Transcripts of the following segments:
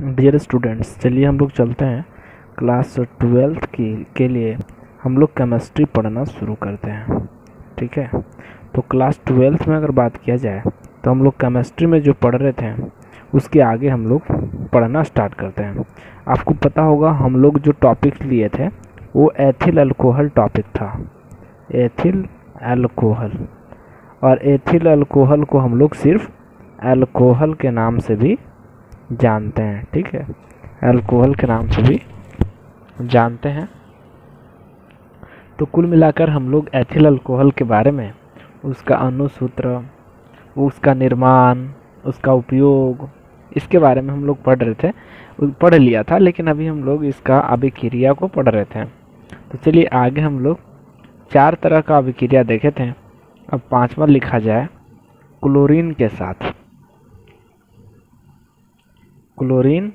Dear students, चलिए हम लोग चलते हैं क्लास ट्वेल्थ की, के लिए हम लोग केमिस्ट्री पढ़ना शुरू करते हैं, ठीक है? तो क्लास ट्वेल्थ में अगर बात किया जाए तो हम लोग केमिस्ट्री में जो पढ़ रहे थे, उसके आगे हम लोग पढ़ना स्टार्ट करते हैं। आपको पता होगा, हम लोग जो टॉपिक लिए थे, वो एथिल अल्कोहल टॉपिक था। एथिल अल्कोहल और एथिल अल्कोहल को हम लोग सिर्फ़ अल्कोहल के नाम से भी जानते हैं, ठीक है? अल्कोहल के नाम से भी जानते हैं। तो कुल मिलाकर हम लोग एथिल अल्कोहल के बारे में, उसका अनुसूत्र, उसका निर्माण, उसका उपयोग, इसके बारे में हम लोग पढ़ रहे थे। पढ़ लिया था, लेकिन अभी हम लोग इसका अभिक्रिया को पढ़ रहे थे। तो चलिए आगे हम लोग चार तरह का अभिक्रिया देखे थे। अब पांचवा लिखा जाए, क्लोरीन के साथ। क्लोरीन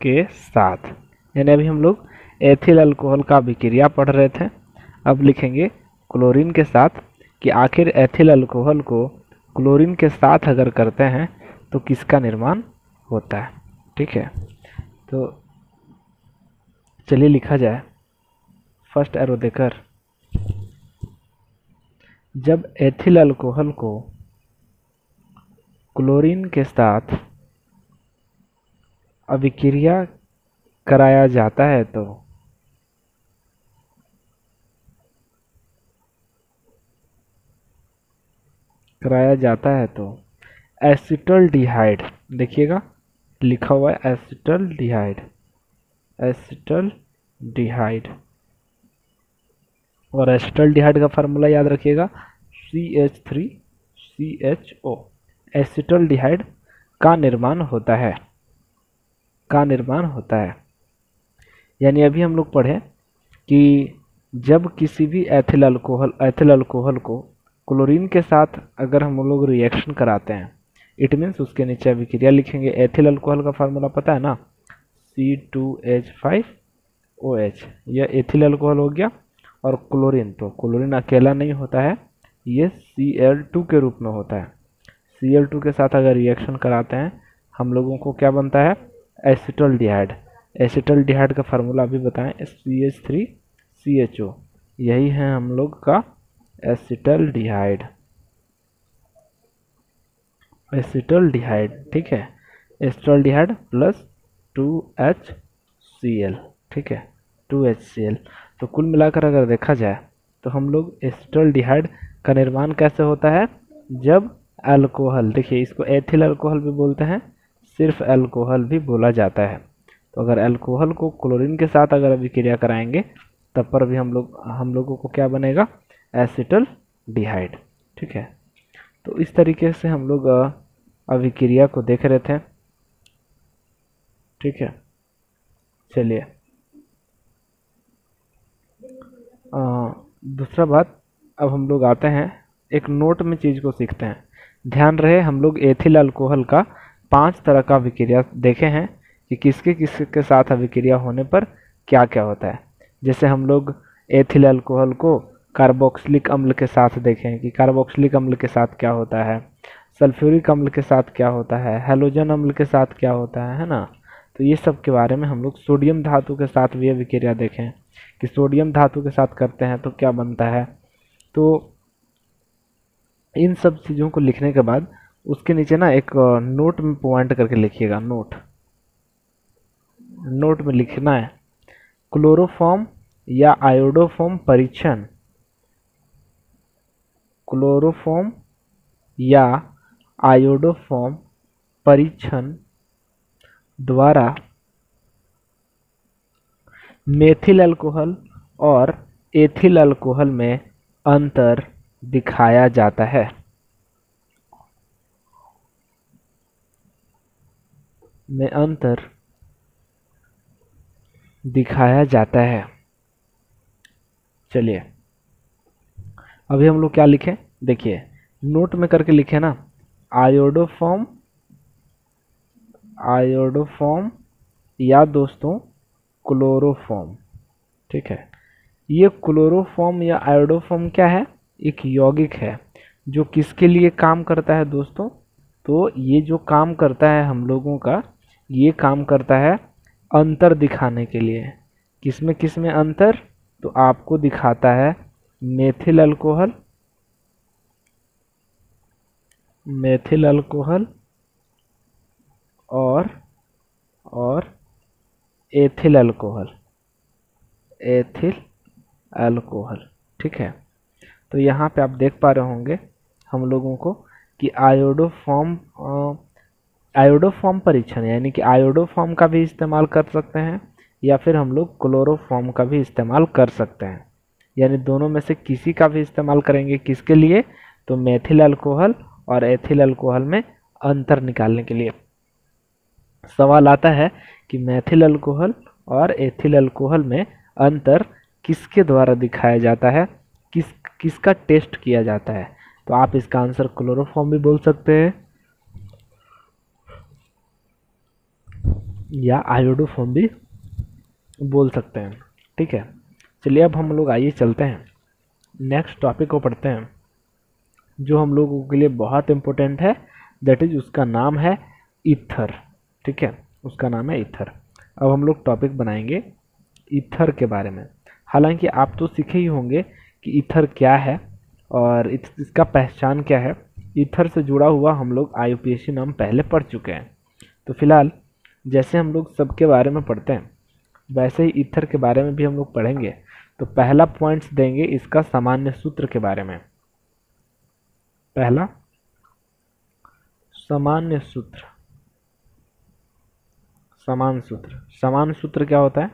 के साथ। यानी अभी हम लोग एथिल अल्कोहल का अभिक्रिया पढ़ रहे थे। अब लिखेंगे क्लोरीन के साथ कि आखिर एथिल अल्कोहल को क्लोरीन के साथ अगर करते हैं तो किसका निर्माण होता है? ठीक है? तो चलिए लिखा जाए। फ़र्स्ट एरो देकर। जब एथिल अल्कोहल को क्लोरीन के साथ अभिक्रिया कराया जाता है तो। कराया जाता है तो। एसिटल डिहाइड, देखिएगा, लिखा हुआ है एसिटल डिहाइड एसिटल डिहाइड। और एसिटल डिहाइड का फार्मूला याद रखिएगा C H three C H O acetaldehyde का निर्माण होता है। का निर्माण होता है। यानी अभी हम लोग पढ़े कि जब किसी भी एथिल अल्कोहल एथिल अल्कोहल को क्लोरीन के साथ अगर हम लोग रिएक्शन कराते हैं इट मीन्स उसके नीचे अभिक्रिया लिखेंगे। एथिल अल्कोहल का फार्मूला पता है ना? C two H five O H यह एथिल अल्कोहल हो गया और क्लोरीन तो क्लोरीन अकेला नहीं होता है ये सी एल टू के रूप में होता है। सी एल टू के साथ अगर रिएक्शन कराते हैं, हम लोगों को क्या बनता है? एसिटल डिहाइड एसिटल डिहाइड का फार्मूला अभी बताएँ C H three C H O यही है हम लोग का एसिटल डिहाइड एसिटल डिहाइड ठीक है? Acetaldehyde plus two H C L ठीक है? टू एच सी एल तो कुल मिलाकर अगर देखा जाए तो हम लोग एसिटल डिहाइड का निर्माण कैसे होता है? जब अल्कोहल देखिए इसको एथिल अल्कोहल भी बोलते हैं सिर्फ़ अल्कोहल भी बोला जाता है। तो अगर अल्कोहल को क्लोरीन के साथ अगर अभिक्रिया कराएँगे, तब पर भी हम लोग, हम लोगों को क्या बनेगा? एसिटल डिहाइड ठीक है? तो इस तरीके से हम लोग अभिक्रिया को देख रहे थे। ठीक है? चलिए। दूसरा बात, अब हम लोग आते हैं, एक नोट में चीज़ को सीखते हैं। ध्यान रहे, हम लोग एथिल अल्कोहल का पाँच तरह का अभिक्रिया देखे हैं कि किसके किसके साथ अभिक्रिया होने पर क्या क्या होता है। जैसे हम लोग एथिल अल्कोहल को कार्बोक्सिलिक अम्ल के साथ देखें कि कार्बोक्सिलिक अम्ल के साथ क्या होता है, सल्फ्यूरिक अम्ल के साथ क्या होता है, हेलोजन अम्ल के साथ क्या होता है है ना? तो ये सब के बारे में हम लोग सोडियम धातु के साथ भी अभिक्रिया देखें कि सोडियम धातु के साथ करते हैं तो क्या बनता है। तो इन सब चीज़ों को लिखने के बाद उसके नीचे ना एक नोट में पॉइंट करके लिखिएगा, नोट। नोट में लिखना है। क्लोरोफॉर्म या आयोडोफॉर्म परीक्षण। क्लोरोफॉर्म या आयोडोफॉर्म परीक्षण द्वारा मेथिल अल्कोहल और एथिल अल्कोहल में अंतर दिखाया जाता है। में अंतर दिखाया जाता है। चलिए। अभी हम लोग क्या लिखे? देखिए नोट में करके लिखे ना। आयोडोफॉर्म आयोडोफॉर्म या दोस्तों क्लोरोफॉर्म ठीक है? ये क्लोरोफॉर्म या आयोडोफॉर्म क्या है? एक यौगिक है, जो किसके लिए काम करता है दोस्तों? तो ये जो काम करता है हम लोगों का ये काम करता है अंतर दिखाने के लिए। किसमें किसमें अंतर? तो आपको दिखाता है मेथिल अल्कोहल मेथिल अल्कोहल और और एथिल अल्कोहल एथिल अल्कोहल ठीक है? तो यहाँ पे आप देख पा रहे होंगे हम लोगों को कि आयोडोफॉर्म आयोडोफॉर्म परीक्षण, यानी कि आयोडोफॉर्म का भी इस्तेमाल कर सकते हैं, या फिर हम लोग क्लोरोफॉर्म का भी इस्तेमाल कर सकते हैं। यानी दोनों में से किसी का भी इस्तेमाल करेंगे किसके लिए? तो मेथिल अल्कोहल और एथिल अल्कोहल में अंतर निकालने के लिए। सवाल आता है कि मेथिल अल्कोहल और एथिल अल्कोहल में अंतर किसके द्वारा दिखाया जाता है? किस, किसका टेस्ट किया जाता है? तो आप इसका आंसर क्लोरोफॉर्म भी बोल सकते हैं। या आयोडोफॉर्म भी बोल सकते हैं। ठीक है? चलिए अब हम लोग आइए, चलते हैं। नेक्स्ट टॉपिक को पढ़ते हैं, जो हम लोगों के लिए बहुत इम्पोर्टेंट है। दैट इज़ उसका नाम है ईथर ठीक है? उसका नाम है ईथर अब हम लोग टॉपिक बनाएँगे ईथर के बारे में। हालाँकि आप तो सीखे ही होंगे कि ईथर क्या है और इसका पहचान क्या है। ईथर से जुड़ा हुआ हम लोग आई नाम पहले पढ़ चुके हैं। तो फ़िलहाल जैसे हम लोग सबके बारे में पढ़ते हैं, वैसे ही ईथर के बारे में भी हम लोग पढ़ेंगे। तो पहला पॉइंट्स देंगे इसका सामान्य सूत्र के बारे में। पहला, सामान्य सूत्र। समान सूत्र। समान सूत्र क्या होता है?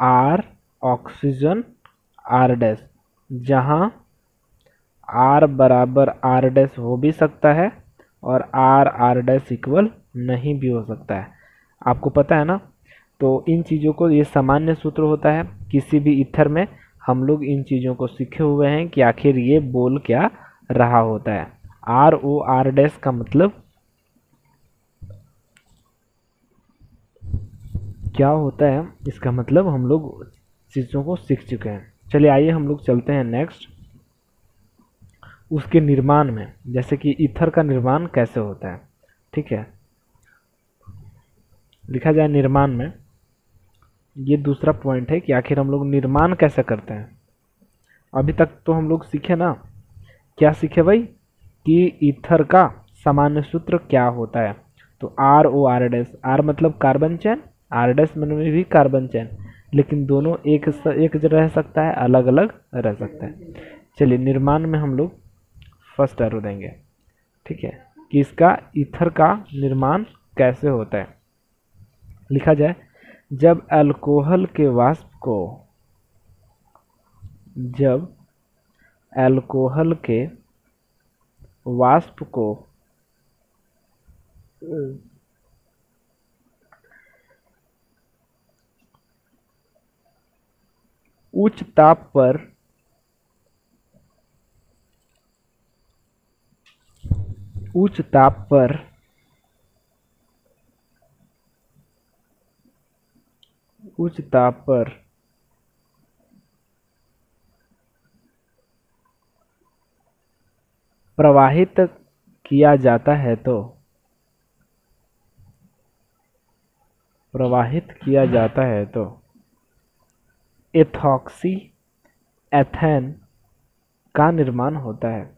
आर ऑक्सीजन आर डैश जहाँ आर बराबर आर डैश हो भी सकता है और आर आर डैश इक्वल नहीं भी हो सकता है। आपको पता है ना? तो इन चीज़ों को, ये सामान्य सूत्र होता है, किसी भी इथर में हम लोग इन चीज़ों को सीखे हुए हैं कि आखिर ये बोल क्या रहा होता है। आर ओ आर डैश का मतलब क्या होता है? इसका मतलब हम लोग चीज़ों को सीख चुके हैं। चलिए आइए हम लोग चलते हैं नेक्स्ट उसके निर्माण में, जैसे कि इथर का निर्माण कैसे होता है, ठीक है? लिखा जाए निर्माण में, ये दूसरा पॉइंट है कि आखिर हम लोग निर्माण कैसे करते हैं। अभी तक तो हम लोग सीखे ना। क्या सीखे भाई? कि ईथर का सामान्य सूत्र क्या होता है? तो R O R dash R मतलब कार्बन चैन आर डैश में भी कार्बन चैन लेकिन दोनों एक एक रह सकता है अलग अलग रह सकता है। चलिए निर्माण में हम लोग फ़र्स्ट एरो देंगे। ठीक है? कि इसका ईथर का निर्माण कैसे होता है? लिखा जाए, जब अल्कोहल के वाष्प को, जब अल्कोहल के वाष्प को उच्च ताप पर उच्च ताप पर उच्च ताप पर। प्रवाहित किया जाता है तो। प्रवाहित किया जाता है तो। एथॉक्सी एथेन का निर्माण होता है।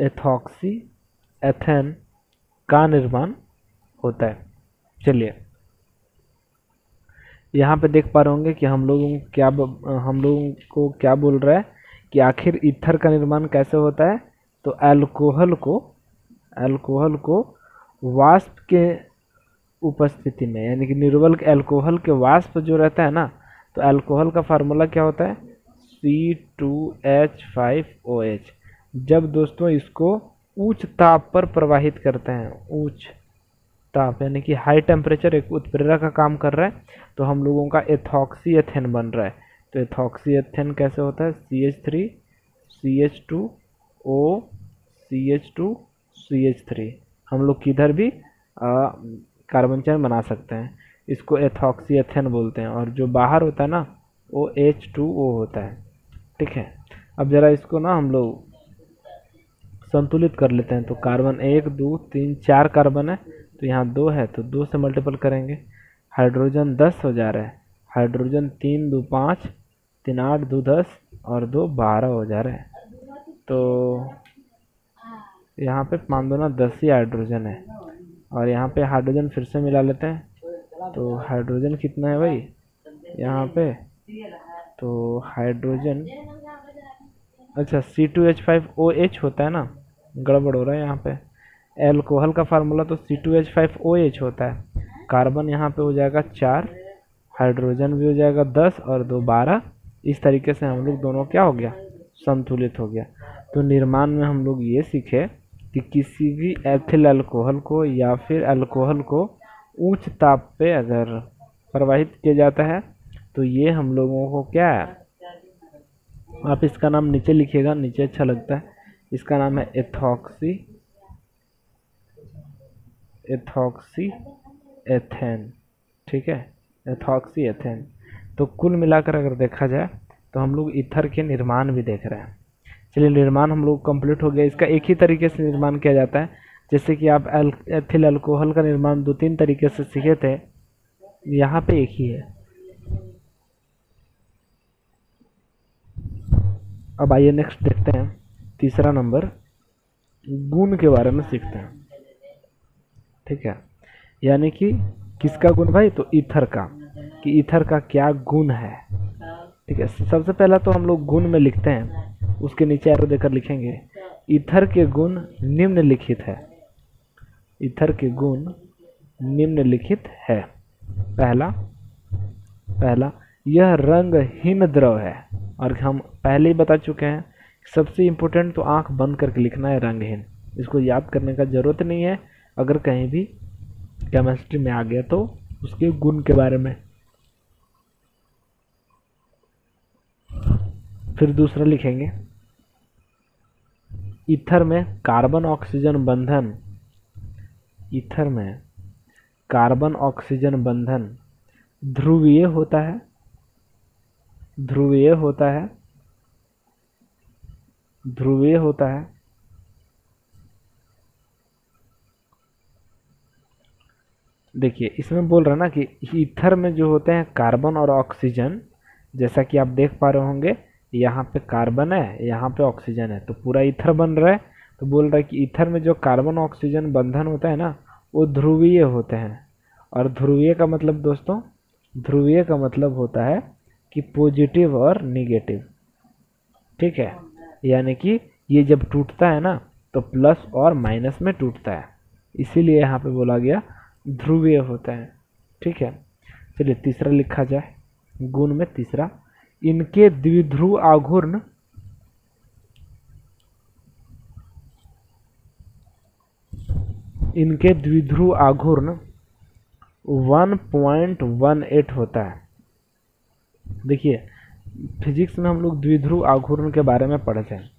एथॉक्सी एथेन का निर्माण होता है। चलिए। यहाँ पे देख पा रहे होंगे कि हम लोगों को क्या हम लोगों को क्या बोल रहा है कि आखिर इथर का निर्माण कैसे होता है? तो अल्कोहल को अल्कोहल को वाष्प के उपस्थिति में, यानी कि निर्बल अल्कोहल के वाष्प जो रहता है ना तो अल्कोहल का फार्मूला क्या होता है? C two H five O H जब दोस्तों इसको उच्च ताप पर प्रवाहित करते हैं उच्च ताप यानी कि हाई टेम्परेचर एक उत्प्रेरक का काम कर रहा है तो हम लोगों का एथॉक्सी एथेन बन रहा है। तो एथॉक्सी एथेन कैसे होता है? C H three C H two O C H two C H three हम लोग किधर भी कार्बन चैन बना सकते हैं। इसको एथॉक्सी एथेन बोलते हैं, और जो बाहर होता है ना, वो एच टू ओ होता है। ठीक है? अब ज़रा इसको ना हम लोग संतुलित कर लेते हैं। तो कार्बन एक, दो, तीन, चार कार्बन है। तो यहाँ दो है तो दो से मल्टीपल करेंगे। हाइड्रोजन दस हो जा रहा है। हाइड्रोजन तीन दो पाँच, तीन आठ दो दस और दो बारह हो जा रहा है। तो यहाँ पे पाँच दो ना दस ही हाइड्रोजन है। और यहाँ पे हाइड्रोजन फिर से मिला लेते हैं। तो हाइड्रोजन कितना है भाई? यहाँ पे तो हाइड्रोजन अच्छा C two H five O H होता है ना, गड़बड़ हो रहा है यहाँ पे। एल्कोहल का फार्मूला तो C two H five O H होता है। कार्बन यहाँ पे हो जाएगा चार, हाइड्रोजन भी हो जाएगा दस और दो बारह। इस तरीके से हम लोग दोनों क्या हो गया? संतुलित हो गया। तो निर्माण में हम लोग ये सीखे कि किसी भी एथिल अल्कोहल को या फिर अल्कोहल को उच्च ताप पे अगर प्रवाहित किया जाता है तो ये हम लोगों को क्या है? आप इसका नाम नीचे लिखिएगा, नीचे अच्छा लगता है। इसका नाम है एथॉक्सी एथॉक्सी एथेन ठीक है? एथॉक्सी एथेन तो कुल मिलाकर अगर देखा जाए तो हम लोग इथर के निर्माण भी देख रहे हैं। चलिए, निर्माण हम लोग कंप्लीट हो गया। इसका एक ही तरीके से निर्माण किया जाता है। जैसे कि आप एल, एथिल अल्कोहल का निर्माण दो तीन तरीके से सीखे थे, यहाँ पे एक ही है। अब आइए नेक्स्ट देखते हैं। तीसरा नंबर, गुण के बारे में सीखते हैं। ठीक है? यानी कि किसका गुण भाई? तो ईथर का। कि ईथर का क्या गुण है? ठीक है? सबसे पहला तो हम लोग गुण में लिखते हैं। उसके नीचे एरो देकर लिखेंगे। ईथर के गुण निम्नलिखित है। ईथर के गुण निम्नलिखित है। पहला पहला, यह रंगहीन द्रव है। और हम पहले ही बता चुके हैं, सबसे इम्पोर्टेंट तो आँख बंद करके लिखना है रंगहीन। इसको याद करने का ज़रूरत नहीं है। अगर कहीं भी केमिस्ट्री में आ गया तो उसके गुण के बारे में। फिर दूसरा लिखेंगे। इथर में कार्बन ऑक्सीजन बंधन। इथर में कार्बन ऑक्सीजन बंधन ध्रुवीय होता है। ध्रुवीय होता है। ध्रुवीय होता है। देखिए, इसमें बोल रहा ना कि ईथर में जो होते हैं कार्बन और ऑक्सीजन, जैसा कि आप देख पा रहे होंगे, यहाँ पे कार्बन है, यहाँ पे ऑक्सीजन है तो पूरा ईथर बन रहा है। तो बोल रहा है कि ईथर में जो कार्बन ऑक्सीजन बंधन होता है ना, वो ध्रुवीय होते हैं। और ध्रुवीय का मतलब दोस्तों, ध्रुवीय का मतलब होता है कि पॉजिटिव और निगेटिव। ठीक है? यानी कि ये जब टूटता है ना तो प्लस और माइनस में टूटता है। इसीलिए यहाँ पे बोला गया ध्रुवीय होता है। ठीक है? चलिए तीसरा लिखा जाए। गुण में तीसरा। इनके द्विध्रुव आघूर्ण। इनके द्विध्रुव आघूर्ण 1.18 होता है। देखिए फिजिक्स में हम लोग द्विध्रुव आघूर्ण के बारे में पढ़ते हैं।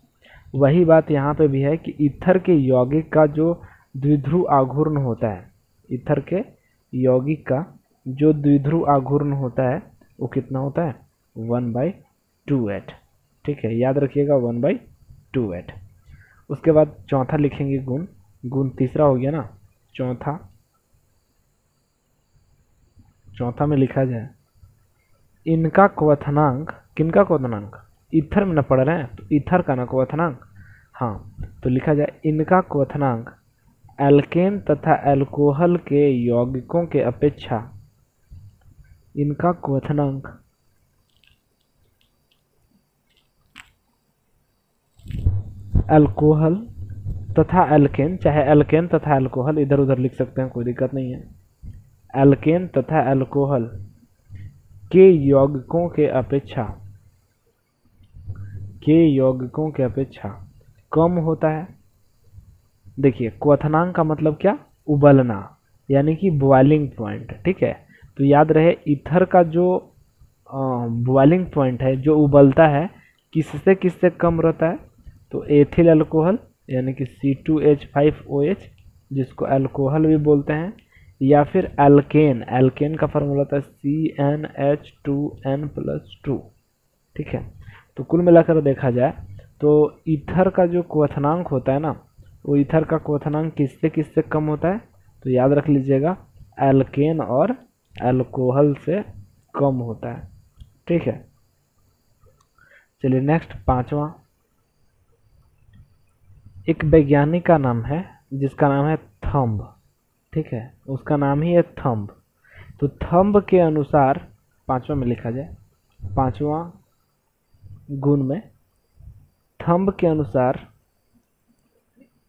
वही बात यहाँ पे भी है कि इथर के यौगिक का जो द्विध्रुव आघूर्ण होता है ईथर के यौगिक का जो द्विध्रुव आघूर्ण होता है, वो कितना होता है? One by two eight. ठीक है, याद रखिएगा, वन बाई टू एट। उसके बाद चौथा लिखेंगे गुण। गुण तीसरा हो गया ना? चौथा। चौथा में लिखा जाए। इनका क्वथनांक, किनका क्वथनांक? इथर में न पढ़ रहे हैं? तो इथर का ना क्वथनांक। हाँ तो लिखा जाए, इनका क्वथनांक एल्केन तथा एल्कोहल के यौगिकों के अपेक्षा। इनका क्वथनांक। एल्कोहल तथा एल्केन, चाहे एल्केन तथा एल्कोहल इधर उधर लिख सकते हैं, कोई दिक्कत नहीं है। एल्केन तथा एल्कोहल के यौगिकों के अपेक्षा, के यौगिकों के अपेक्षा कम होता है। देखिए, क्वथनांक का मतलब क्या? उबलना, यानी कि बॉइलिंग पॉइंट ठीक है? तो याद रहे ईथर का जो बॉइलिंग पॉइंट है, जो उबलता है, किससे किससे कम रहता है? तो एथिल अल्कोहल यानी कि C two H five O H जिसको अल्कोहल भी बोलते हैं, या फिर एल्केन एल्केन का फार्मूला था C N H two N plus two ठीक है? तो कुल मिलाकर देखा जाए तो ईथर का जो क्वथनांक होता है ना ईथर का क्वथनांक किससे किससे कम होता है? तो याद रख लीजिएगा, एल्केन और एल्कोहल से कम होता है। ठीक है? चलिए नेक्स्ट पांचवा। एक वैज्ञानिक का नाम है, जिसका नाम है थम्ब ठीक है? उसका नाम ही है थम्ब तो थम्ब के अनुसार, पांचवा में लिखा जाए, पांचवा गुण में थम्ब के अनुसार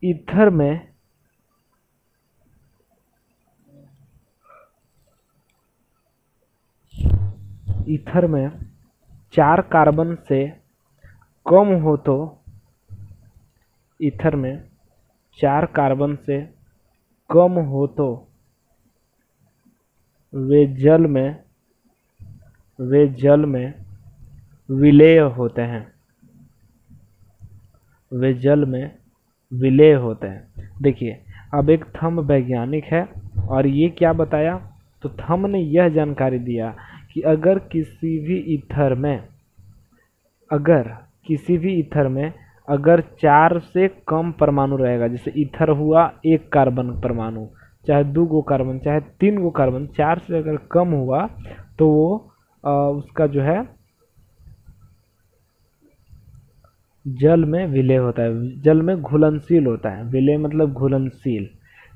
ईथर में ईथर में चार कार्बन से कम हो तो ईथर में चार कार्बन से कम हो तो वे जल में, वे जल में विलेय होते हैं। वे जल में विलेय होते हैं। देखिए अब एक थम वैज्ञानिक है और ये क्या बताया? तो थम ने यह जानकारी दिया कि अगर किसी भी इथर में अगर किसी भी इथर में अगर चार से कम परमाणु रहेगा जैसे इथर हुआ एक कार्बन परमाणु चाहे दो गो कार्बन चाहे तीन गो कार्बन चार से अगर कम हुआ तो वो आ, उसका जो है जल में विलय होता है, जल में घुलनशील होता है। विलय मतलब घुलनशील।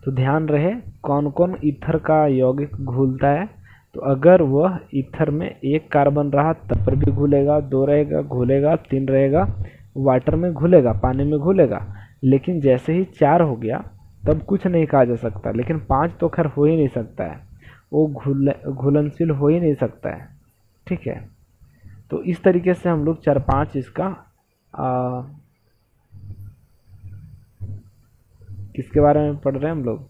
तो ध्यान रहे कौन कौन ईथर का यौगिक घुलता है? तो अगर वह ईथर में एक कार्बन रहा, तब पर भी घुलेगा, दो रहेगा, घुलेगा, तीन रहेगा, वाटर में घुलेगा, पानी में घुलेगा। लेकिन जैसे ही चार हो गया, तब कुछ नहीं कहा जा सकता। लेकिन पाँच तो खैर हो ही नहीं सकता है। वो घुल, घुलनशील हो ही नहीं सकता है। ठीक है? तो इस तरीके से हम लोग चार पाँच इसका किसके बारे में पढ़ रहे हैं हम लोग?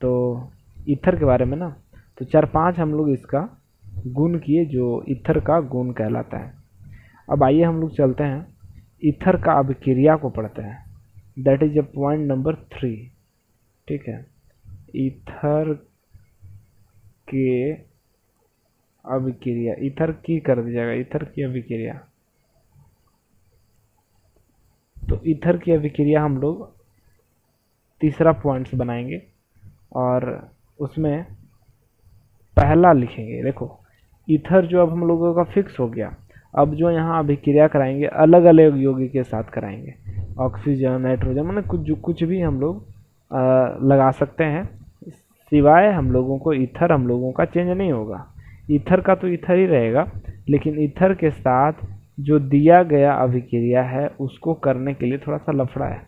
तो इथर के बारे में ना? तो चार पाँच हम लोग इसका गुण किए जो इथर का गुण कहलाता है। अब आइए हम लोग चलते हैं। इथर का अभिक्रिया को पढ़ते हैं। That is a point number three ठीक है? इथर के अभिक्रिया। इथर की कर दी जाएगा। ईथर की अभिक्रिया। तो ईथर की अभिक्रिया हम लोग तीसरा पॉइंट्स बनाएँगे और उसमें पहला लिखेंगे। देखो ईथर जो अब हम लोगों का फिक्स हो गया, अब जो यहाँ अभिक्रिया कराएँगे अलग अलग योगी के साथ कराएँगे। ऑक्सीजन नाइट्रोजन मैंने कुछ जो, कुछ भी हम लोग लगा सकते हैं। सिवाय हम लोगों को इथर हम लोगों का चेंज नहीं होगा। इथर का तो इथर ही रहेगा, लेकिन इथर के साथ जो दिया गया अभिक्रिया है, उसको करने के लिए थोड़ा सा लफड़ा है।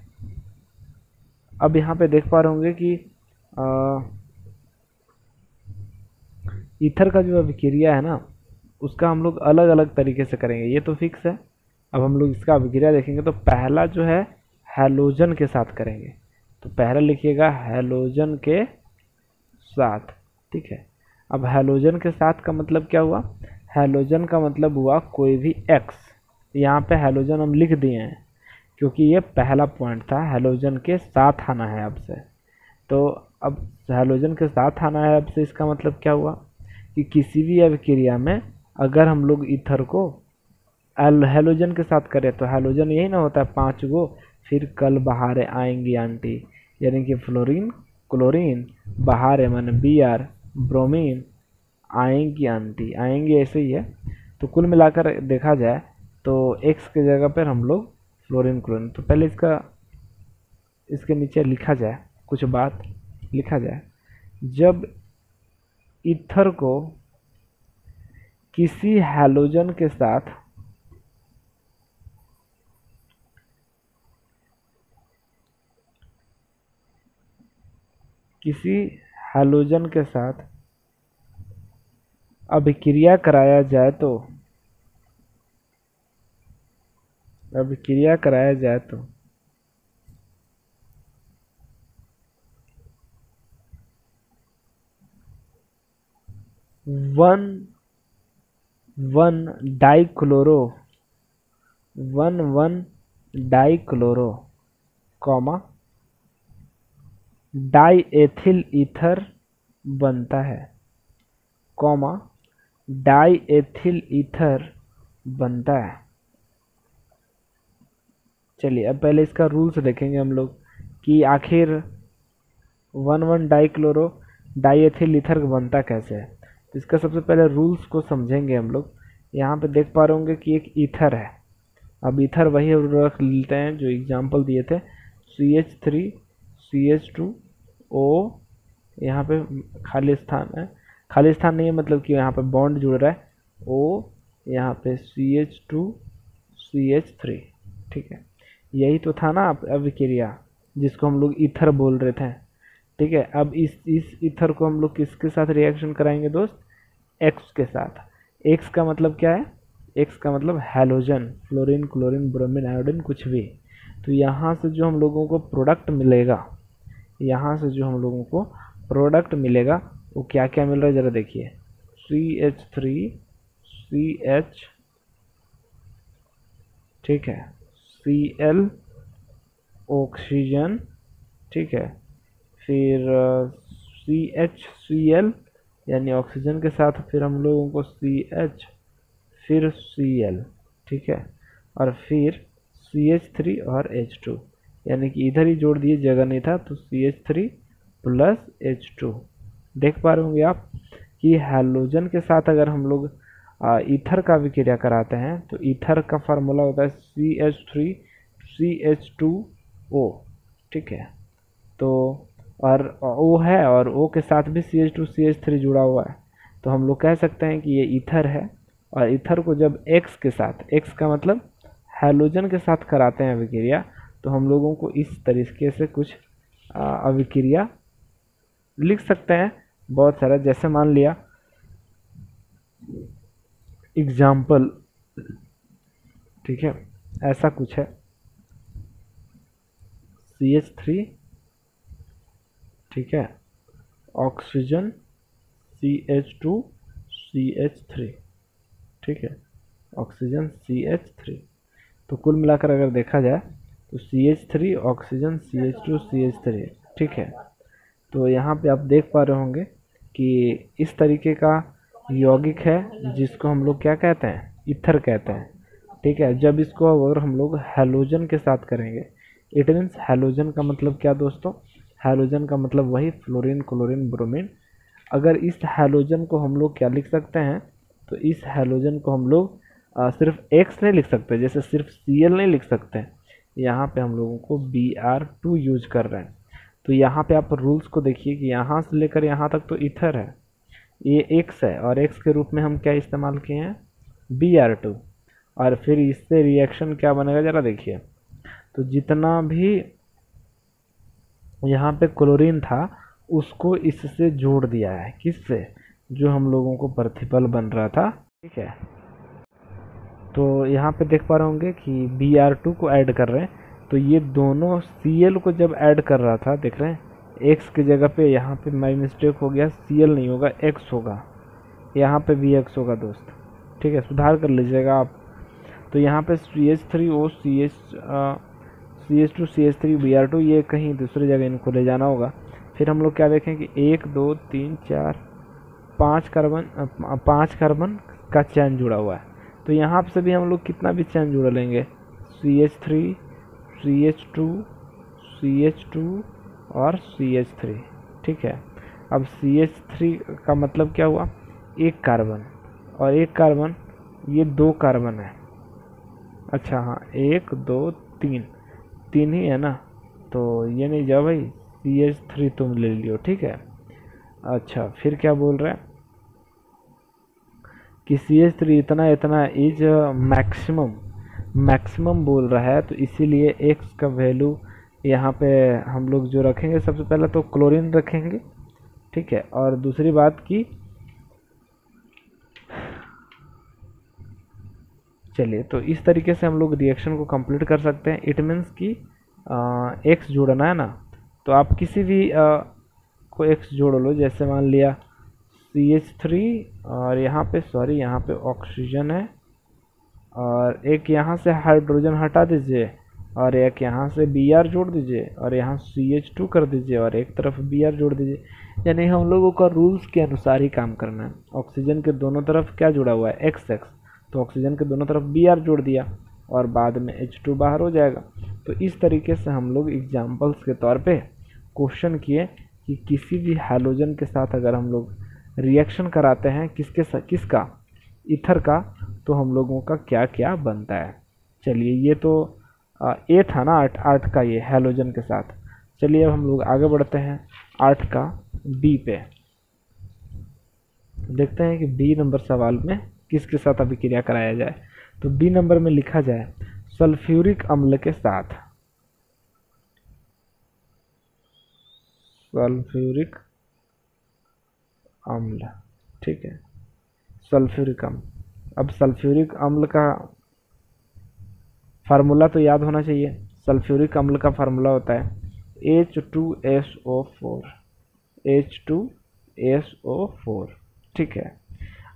अब यहाँ पे देख पा रहे होंगे कि ईथर का जो अभिक्रिया है ना, उसका हम लोग अलग अलग तरीके से करेंगे। ये तो फिक्स है। अब हम लोग इसका अभिक्रिया देखेंगे तो पहला जो है, हेलोजन के साथ करेंगे। तो पहला लिखिएगा, हेलोजन के साथ। ठीक है? अब हेलोजन के साथ का मतलब क्या हुआ? हेलोजन का मतलब हुआ कोई भी एक्स यहाँ पे हेलोजन हम लिख दिए हैं, क्योंकि ये पहला पॉइंट था हेलोजन के साथ आना है अब से। तो अब हेलोजन के साथ आना है अब से, इसका मतलब क्या हुआ? कि किसी भी अभिक्रिया में अगर हम लोग इथर को हेलोजन के साथ करें तो हेलोजन यही ना होता है पाँच गो फिर कल बहारे आएँगी आंटी। यानी कि फ्लोरीन क्लोरीन बहारे माने बी आर ब्रोमीन आएँगी आंटी, आएँगी ऐसे ही है। तो कुल मिलाकर देखा जाए तो एक्स के जगह पर हम लोग फ्लोरिन क्लोरीन तो पहले इसका, इसके नीचे लिखा जाए, कुछ बात लिखा जाए। जब इथर को किसी हैलोजन के साथ किसी हैलोजन के साथ अभिक्रिया कराया जाए तो। अभिक्रिया कराया जाए तो। One one dichloro, one one dichloro, comma diethyl ether बनता है, कॉमा डाईएथिल ईथर बनता है। चलिए, अब पहले इसका रूल्स देखेंगे हम लोग कि आखिर one one dichloro diethyl ether बनता कैसे है। तो इसका सबसे पहले रूल्स को समझेंगे हम लोग। यहाँ पे देख पा रहे होंगे कि एक ईथर है। अब ईथर वही रख लेते हैं जो एग्ज़ाम्पल दिए थे। C H three C H two O यहाँ पे खाली स्थान है। खाली स्थान नहीं है मतलब कि यहाँ पर बॉन्ड जुड़ रहा है। ओ यहाँ पे C H two C H three ठीक है। यही तो था ना अभिक्रिया जिसको हम लोग इथर बोल रहे थे। ठीक है, अब इस इस इथर को हम लोग किसके साथ रिएक्शन कराएँगे दोस्त? एक्स के साथ। एक्स का मतलब क्या है? एक्स का मतलब halogen fluorine chlorine bromine iodine कुछ भी। तो यहाँ से जो हम लोगों को प्रोडक्ट मिलेगा, यहाँ से जो हम लोगों को प्रोडक्ट मिलेगा वो क्या क्या मिल रहा है, ज़रा देखिए। C H three C H ठीक है। सी एल ऑक्सीजन ठीक है। फिर सी एच सी एल यानी ऑक्सीजन के साथ फिर हम लोगों को सी एच फिर सी एल ठीक है। और फिर सी एच थ्री और एच टू यानी कि इधर ही जोड़ दिए, जगह नहीं था तो C H three plus H two देख पा रहे होंगे आप कि हैलोजन के साथ अगर हम लोग ईथर का विक्रिया कराते हैं तो ईथर का फार्मूला होता है C H three C H two O ठीक है? तो और, ओ है और ओ के साथ भी C H two C H three जुड़ा हुआ है। तो हम लोग कह सकते हैं कि ये ईथर है और ईथर को जब एक्स के साथ एक्स का मतलब हैलोजन के साथ कराते हैं अभिक्रिया तो हम लोगों को इस तरीके से कुछ अभिक्रिया लिख सकते हैं। बहुत सारा, जैसे मान लिया एग्ज़ाम्पल ठीक है, ऐसा कुछ है। सी एच थ्री ठीक है oxygen C H two C H three ठीक है ऑक्सीजन सी एच थ्री तो कुल मिलाकर अगर देखा जाए तो C H three oxygen C H two C H three ठीक है। तो यहाँ पे आप देख पा रहे होंगे कि इस तरीके का यौगिक है, जिसको हम लोग क्या कहते हैं? इथर कहते हैं। ठीक है? जब इसको अगर हम लोग हेलोजन के साथ करेंगे इट मीन्स हेलोजन का मतलब क्या दोस्तों? हेलोजन का मतलब वही फ्लोरीन क्लोरीन ब्रोमीन अगर इस हेलोजन को हम लोग क्या लिख सकते हैं? तो इस हेलोजन को हम लोग सिर्फ़ एक्स नहीं लिख सकते, जैसे सिर्फ़ सी एल नहीं लिख सकते। यहाँ पे हम लोगों को बी आर टू यूज़ कर रहे हैं। तो यहाँ पे आप रूल्स को देखिए कि यहाँ से लेकर यहाँ तक तो इथर है। ये एक्स है और एक्स के रूप में हम क्या इस्तेमाल किए हैं? बी आर टू और फिर इससे रिएक्शन क्या बनेगा ज़रा देखिए। तो जितना भी यहाँ पे क्लोरीन था, उसको इससे जोड़ दिया है। किससे? जो हम लोगों को प्रतिपल बन रहा था। ठीक है। तो यहाँ पे देख पा रहे होंगे कि बी आर टू को ऐड कर रहे हैं। तो ये दोनों सी एल को जब ऐड कर रहा था, देख रहे हैं? एक्स की जगह पे यहाँ पे माई मिस्टेक हो गया सी एल नहीं होगा एक्स होगा। यहाँ पे भी एक्स होगा दोस्त। ठीक है, सुधार कर लीजिएगा आप। तो यहाँ पे C H three O C H C H two C H three B R two ये कहीं दूसरी जगह इनको ले जाना होगा। फिर हम लोग क्या देखें कि एक, दो, तीन, चार, पाँच कार्बन पाँच कार्बन का चैन जुड़ा हुआ है। तो यहाँ से भी हम लोग कितना भी चैन जुड़ा लेंगे? C H three C H two C H two और सी एच थ्री ठीक है? अब सी एच थ्री का मतलब क्या हुआ? एक कार्बन और एक कार्बन ये दो कार्बन है। अच्छा हाँ एक, दो, तीन। तीन ही है ना? तो ये नहीं जाओ भाई सी एच थ्री तुम ले लियो, ठीक है? अच्छा फिर क्या बोल रहे हैं? कि सी एच थ्री इतना इतना इज़ मैक्सिमम मैक्सिमम बोल रहा है तो इसीलिए एक्स का वैल्यू यहाँ पे हम लोग जो रखेंगे सबसे पहले तो क्लोरीन रखेंगे ठीक है? और दूसरी बात की चलिए तो इस तरीके से हम लोग रिएक्शन को कंप्लीट कर सकते हैं। इट मीन्स कि एक्स जोड़ना है ना? तो आप किसी भी आ, को एक्स जोड़ लो जैसे मान लिया सी एच थ्री और यहाँ पे सॉरी यहाँ पे ऑक्सीजन है। और एक यहाँ से हाइड्रोजन हटा दीजिए, और एक यहाँ से बी आर जोड़ दीजिए, और यहाँ सी एच टू कर दीजिए, और एक तरफ़ बी आर जोड़ दीजिए। यानी हम लोगों का रूल्स के अनुसार ही काम करना है। ऑक्सीजन के दोनों तरफ़ क्या जुड़ा हुआ है? एक्स एक्स तो ऑक्सीजन के दोनों तरफ़ बी आर जोड़ दिया, और बाद में एच टू बाहर हो जाएगा। तो इस तरीके से हम लोग एग्जाम्पल्स के तौर पे क्वेश्चन किए कि किसी भी हाइड्रोजन के साथ अगर हम लोग रिएक्शन कराते हैं, किसके किसका? ईथर का तो हम लोगों का क्या क्या बनता है। चलिए, ये तो ए था ना आठ आठ का ये हेलोजन के साथ। चलिए, अब हम लोग आगे बढ़ते हैं, आठ का बी पे। देखते हैं कि बी नंबर सवाल में किसके साथ अभिक्रिया कराया जाए। तो बी नंबर में लिखा जाए, सल्फ्यूरिक अम्ल के साथ। सल्फ्यूरिक अम्ल, ठीक है। सल्फ्यूरिक अम्ल। अब सल्फ्यूरिक अम्ल का फार्मूला तो याद होना चाहिए। सल्फ्यूरिक अम्ल का फार्मूला होता है H two S O four H two S O four ठीक है।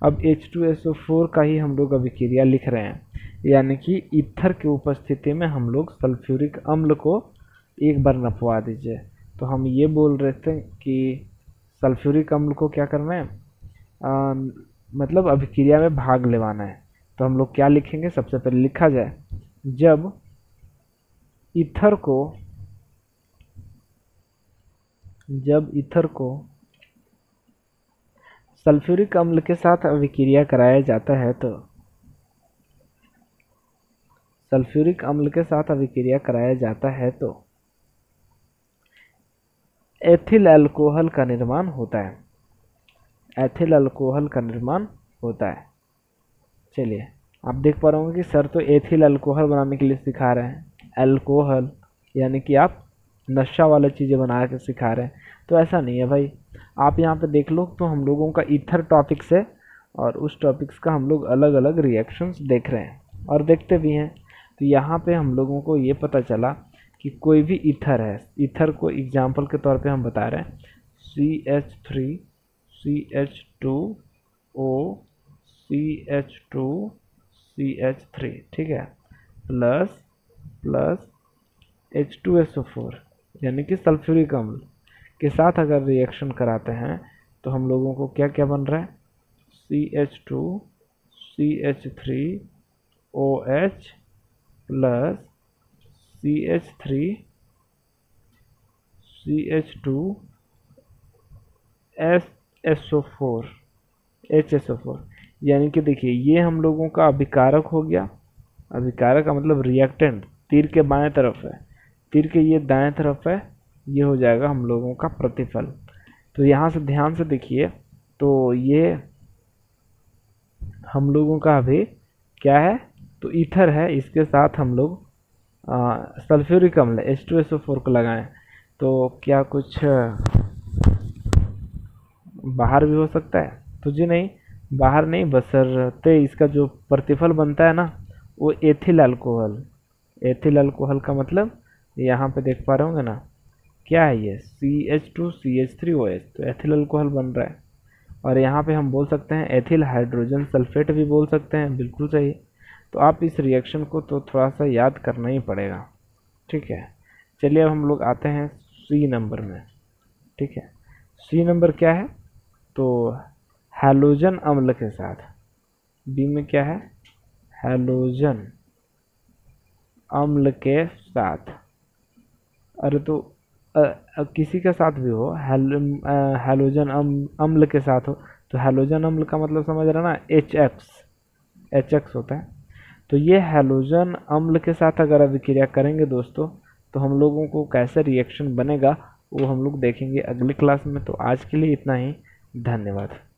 अब H two S O four का ही हम लोग अभिक्रिया लिख रहे हैं। यानी कि इथर की उपस्थिति में हम लोग सल्फ्यूरिक अम्ल को एक बार नपवा दीजिए। तो हम ये बोल रहे थे कि सल्फ्यूरिक अम्ल को क्या करना है? मतलब अभिक्रिया में भाग लेवाना है। तो हम लोग क्या लिखेंगे? सबसे पहले लिखा जाए। जब इथर को, जब इथर को सल्फ्यूरिक अम्ल के साथ अभिक्रिया कराया जाता है तो सल्फ्यूरिक अम्ल के साथ अभिक्रिया कराया जाता है तो एथिल अल्कोहल का निर्माण होता है। एथिल अल्कोहल का निर्माण होता है। चलिए, आप देख पा रहे होंगे कि सर तो एथिल अल्कोहल बनाने के लिए सिखा रहे हैं। अल्कोहल यानी कि आप नशा वाला चीज़ें बना के सिखा रहे हैं। तो ऐसा नहीं है भाई। आप यहाँ पे देख लो तो हम लोगों का इथर टॉपिक्स है और उस टॉपिक्स का हम लोग अलग अलग रिएक्शंस देख रहे हैं और देखते भी हैं। तो यहाँ पे हम लोगों को ये पता चला कि कोई भी इथर है। इथर को एग्ज़ाम्पल के तौर पे हम बता रहे हैं। C H three C H two O C H two C H three ठीक है? Plus plus H two S O four यानी कि सल्फ्यूरिक अम्ल के साथ अगर रिएक्शन कराते हैं तो हम लोगों को क्या क्या बन रहा है? C H two C H three O H plus C H three C H two S S O four H S O four यानी कि देखिए, ये हम लोगों का अभिकारक हो गया। अभिकारक का मतलब रिएक्टेंट तीर के बाएँ तरफ़ है। तीर के ये दाएँ तरफ़ है, ये हो जाएगा हम लोगों का प्रतिफल। तो यहाँ से ध्यान से देखिए तो ये हम लोगों का अभी क्या है? तो ईथर है, इसके साथ हम लोग सल्फ्यूरिक अम्ल H two S O four को लगाएँ। तो क्या कुछ बाहर भी हो सकता है। तो जी नहीं, बाहर नहीं, बसरते इसका जो प्रतिफल बनता है ना, वो एथिल अल्कोहल। एथिल अल्कोहल का मतलब यहाँ पे देख पा रहे होंगे ना, क्या है ये? C H two C H three O H तो एथिल अल्कोहल बन रहा है। और यहाँ पे हम बोल सकते हैं एथिल हाइड्रोजन सल्फेट भी बोल सकते हैं, बिल्कुल सही। तो आप इस रिएक्शन को तो थोड़ा सा याद करना ही पड़ेगा। ठीक है? चलिए अब हम लोग आते हैं सी नंबर में। ठीक है? सी नंबर क्या है? तो हेलोजन अम्ल के साथ बी में क्या है? हेलोजन अम्ल के साथ। अरे तो आ, आ, किसी के साथ भी हो हेलोजन अम्ल के साथ हो तो हेलोजन अम्ल का मतलब समझ रहे ना एच एक्स एच एक्स होता है। तो ये हेलोजन अम्ल के साथ अगर अभिक्रिया करेंगे दोस्तों तो हम लोगों को कैसे रिएक्शन बनेगा वो हम लोग देखेंगे अगली क्लास में। तो आज के लिए इतना ही। धन्यवाद।